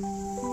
Música